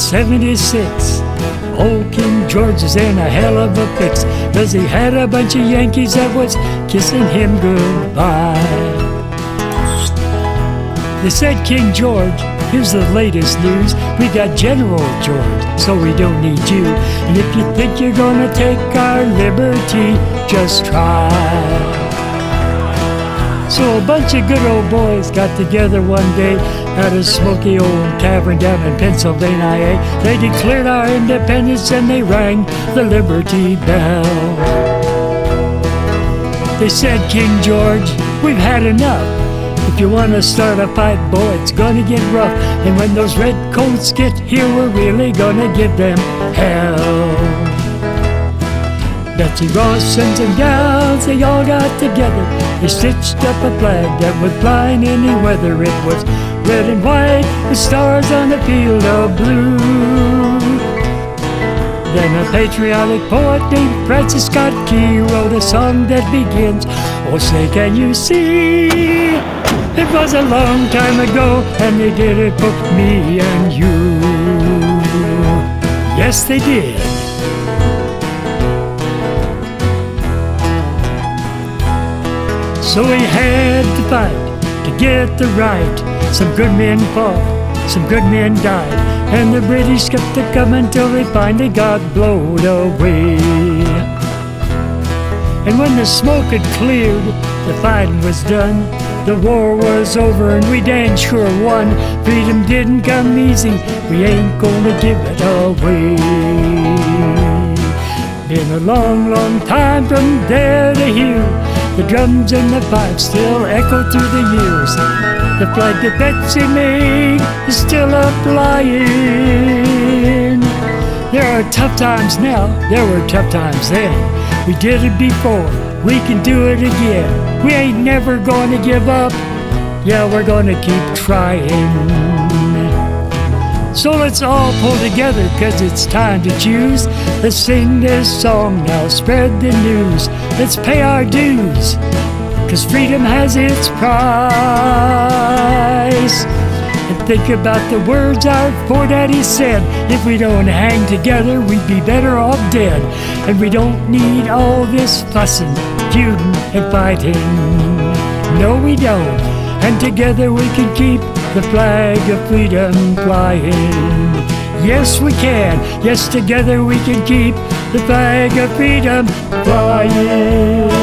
76. Old King George is in a hell of a fix, cause he had a bunch of Yankees that was kissing him goodbye. They said King George, here's the latest news. We got General George, so we don't need you. And if you think you're gonna take our liberty, just try. So a bunch of good old boys got together one day at a smoky old tavern down in Pennsylvania. They declared our independence and they rang the Liberty Bell. They said, King George, we've had enough. If you want to start a fight, boy, it's gonna get rough. And when those redcoats get here, we're really gonna give them hell. Betsy Rossins and gals, they all got together. They stitched up a flag that would fly in any weather. It was red and white with stars on a field of blue. Then a patriotic poet named Francis Scott Key wrote a song that begins, Oh, say, can you see? It was a long time ago, and they did it for me and you. Yes, they did. So we had to fight to get the right. Some good men fought, some good men died, and the British kept it coming till they finally got blown away. And when the smoke had cleared, the fighting was done. The war was over and we damn sure won. Freedom didn't come easy, we ain't gonna give it away. Been a long, long time from there to here. The drums and the pipes still echo through the years. The flag that Betsy made is still up flying. There are tough times now, there were tough times then. We did it before, we can do it again. We ain't never gonna give up, yeah, we're gonna keep trying. So let's all pull together, cause it's time to choose. Let's sing this song now, spread the news. Let's pay our dues, cause freedom has its price. And think about the words our poor daddy said. If we don't hang together, we'd be better off dead. And we don't need all this fussing, feuding, and fighting. No, we don't. And together we can keep the flag of freedom flying. Yes, we can. Yes, together we can keep the flag of freedom flying.